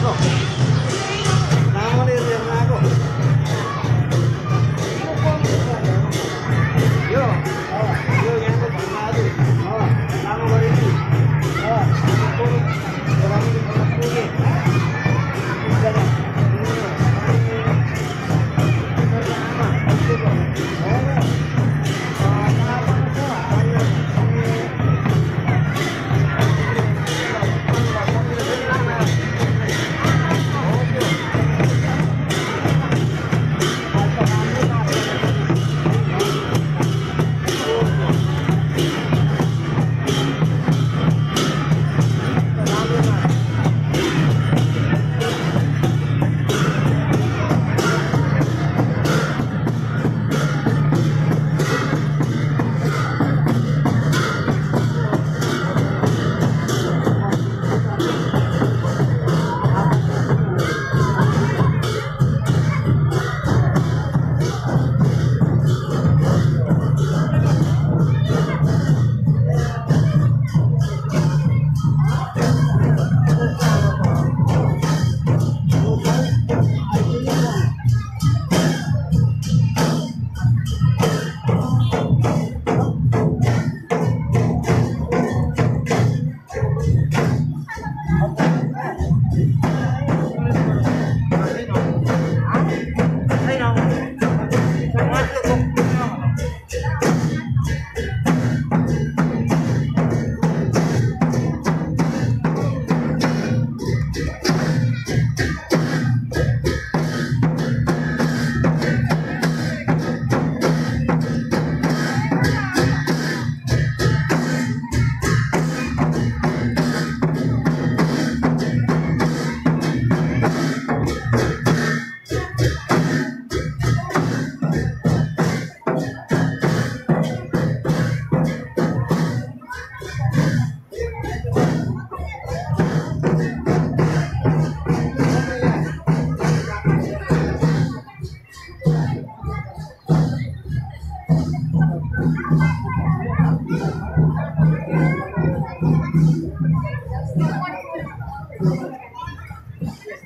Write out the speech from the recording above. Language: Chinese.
走走走。